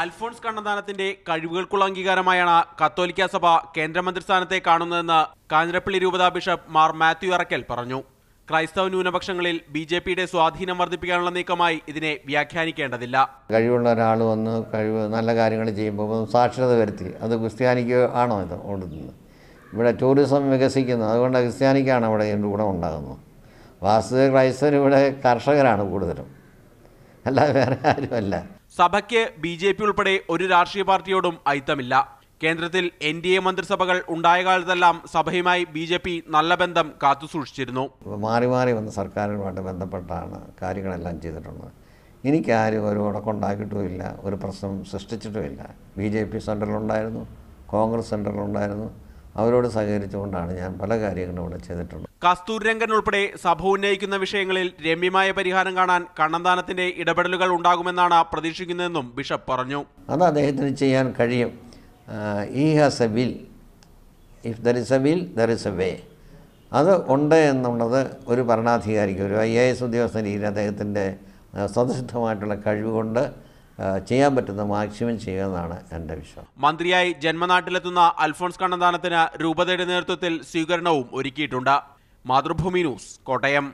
അൽഫോൺസ് കണ്ണന്താനത്തിന്റെ കഴിവുകൾക്കുള്ള അംഗീകാരമായാണ് കത്തോലിക്ക സഭ കേന്ദ്രമന്ത്രിസ്ഥാനത്തെ കാണുന്നതെന്ന് കാഞ്ഞിരപ്പള്ളി രൂപതാ ബിഷപ്പ് മാർ മാത്യു അറക്കൽ പറഞ്ഞു. ക്രൈസ്തവ ന്യൂനപക്ഷങ്ങളിൽ ബി ജെ പിയുടെ സ്വാധീനം വർദ്ധിപ്പിക്കാനുള്ള നീക്കമായി ഇതിനെ വ്യാഖ്യാനിക്കേണ്ടതില്ല. കഴിവുള്ള ഒരാൾ വന്ന് കഴിവ് നല്ല കാര്യങ്ങൾ ചെയ്യുമ്പോൾ സാക്ഷരത വരുത്തി. അത് ക്രിസ്ത്യാനിക്ക് ആണോ ഇത് ഓടുന്നത് ഇവിടെ ടൂറിസം വികസിക്കുന്നു. അതുകൊണ്ട് ക്രിസ്ത്യാനിക്കാണ് അവിടെ ഗുണം ഉണ്ടാകുന്നത്? വാസ്തവ ക്രൈസ്തവർ ഇവിടെ കർഷകരാണ് കൂടുതലും. അല്ലാതെ വേറെ ആരുമല്ല. സഭയ്ക്ക് ബി ജെ പി ഉൾപ്പെടെ ഒരു രാഷ്ട്രീയ പാർട്ടിയോടും അയിത്തമില്ല കേന്ദ്രത്തിൽ എൻ ഡി എ മന്ത്രിസഭകൾ ഉണ്ടായ കാലത്തെല്ലാം സഭയുമായി ബി ജെ പി നല്ല ബന്ധം കാത്തുസൂക്ഷിച്ചിരുന്നു മാറി മാറി വന്ന സർക്കാരുമായിട്ട് ബന്ധപ്പെട്ടാണ് കാര്യങ്ങളെല്ലാം ചെയ്തിട്ടുള്ളത്. എനിക്കാരും ഒരു ഉടക്കുണ്ടാക്കിയിട്ടുമില്ല ഒരു പ്രശ്നം സൃഷ്ടിച്ചിട്ടുമില്ല ബി ജെ പി സെന്ററിലുണ്ടായിരുന്നു കോൺഗ്രസ് സെന്ററിലുണ്ടായിരുന്നു അവരോട് സഹകരിച്ചുകൊണ്ടാണ് ഞാൻ പല കാര്യങ്ങളും ഇവിടെ ചെയ്തിട്ടുള്ളത് കസ്തൂരിരംഗൻ ഉൾപ്പെടെ സഭ ഉന്നയിക്കുന്ന വിഷയങ്ങളിൽ രമ്യമായ പരിഹാരം കാണാൻ കണ്ണന്താനത്തിന്റെ ഇടപെടലുകൾ ഉണ്ടാകുമെന്നാണ് പ്രതീക്ഷിക്കുന്നതെന്നും ബിഷപ്പ് പറഞ്ഞു. അത് അദ്ദേഹത്തിന് ചെയ്യാൻ കഴിയും. He has a will. If there is a will there is a way. അത് ഉണ്ട് എന്നുള്ളത് ഒരു ഭരണാധികാരിക്ക് ഒരു ഐ എ എസ് ഉദ്യോഗസ്ഥ രീതിയിൽ അദ്ദേഹത്തിന്റെ സ്വതസിദ്ധമായിട്ടുള്ള കഴിവ് കൊണ്ട് ആ, ചെയ്യാൻ പറ്റുന്ന മാക്സിമം ചെയ്യുക എന്നാണ് എന്റെ വിശ്വാസം. മന്ത്രിയായി ജന്മനാട്ടിലെത്തുന്ന അൽഫോൺസ് കണ്ണന്താനത്തിന് രൂപതയുടെ നേതൃത്വത്തിൽ സ്വീകരണവും ഒരുക്കിയിട്ടുണ്ട്. മാതൃഭൂമി ന്യൂസ് കോട്ടയം.